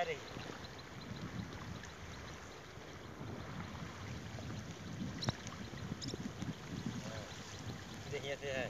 ready. Đi hết đi hết.